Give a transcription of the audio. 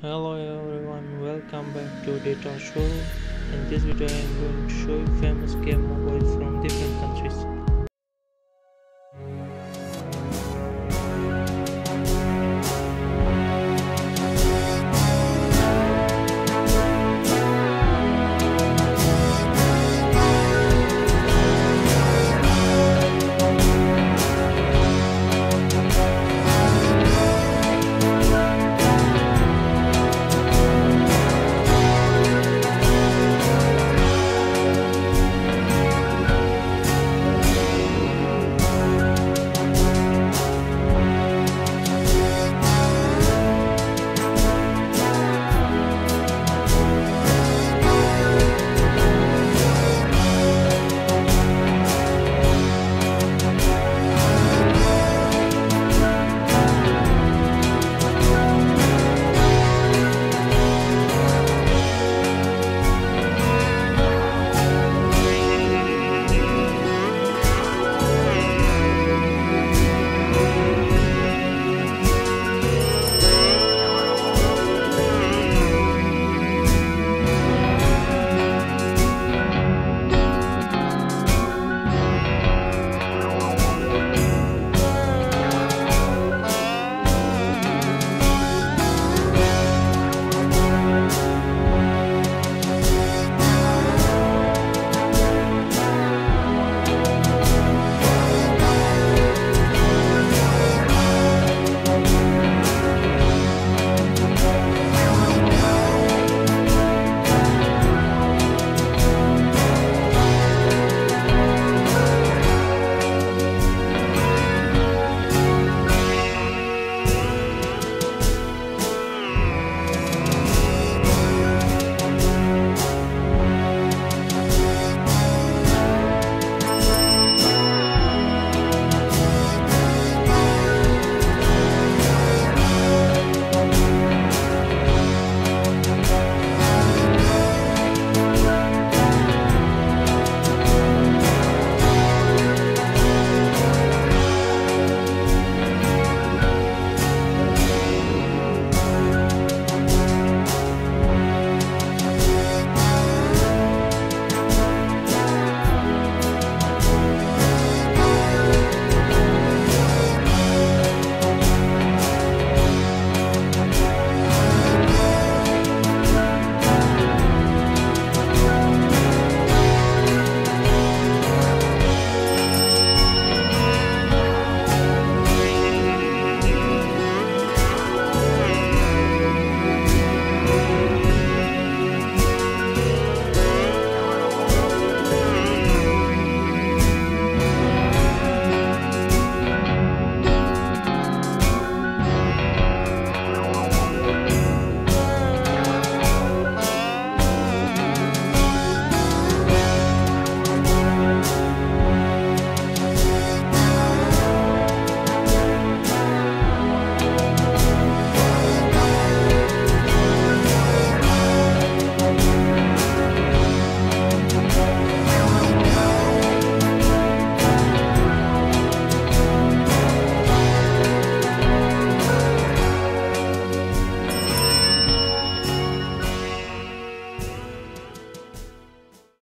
Hello everyone, welcome back to Data Show. In this video I am going to show you famous game mobile from.